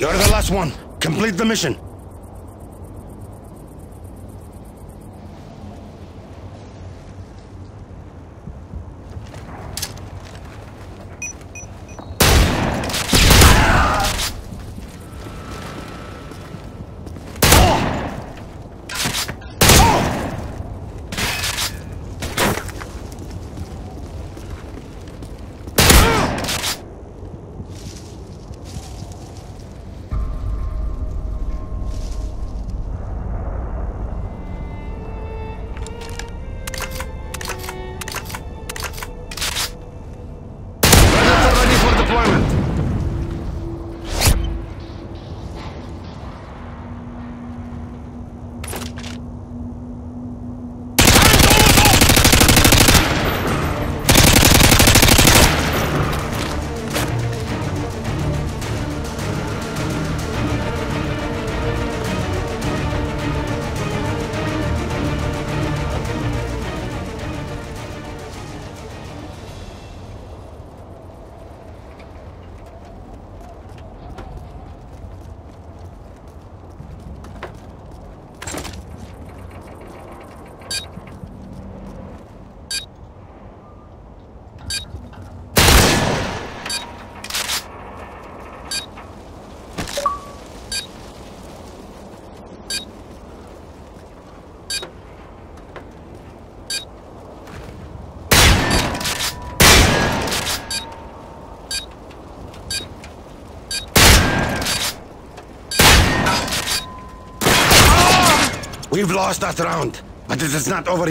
You're the last one. Complete the mission. We've lost that round, but it is not over